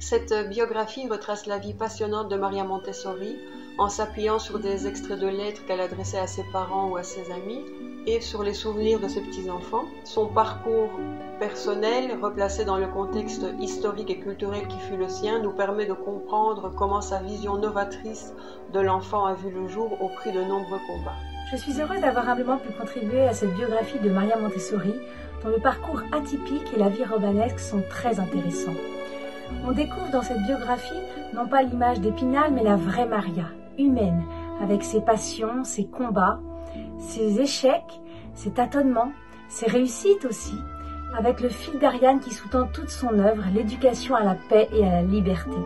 Cette biographie retrace la vie passionnante de Maria Montessori en s'appuyant sur des extraits de lettres qu'elle adressait à ses parents ou à ses amis et sur les souvenirs de ses petits-enfants. Son parcours personnel, replacé dans le contexte historique et culturel qui fut le sien, nous permet de comprendre comment sa vision novatrice de l'enfant a vu le jour au prix de nombreux combats. Je suis heureuse d'avoir humblement pu contribuer à cette biographie de Maria Montessori, dont le parcours atypique et la vie romanesque sont très intéressants. On découvre dans cette biographie non pas l'image d'Épinal, mais la vraie Maria, humaine, avec ses passions, ses combats, ses échecs, ses tâtonnements, ses réussites aussi, avec le fil d'Ariane qui sous-tend toute son œuvre, l'éducation à la paix et à la liberté.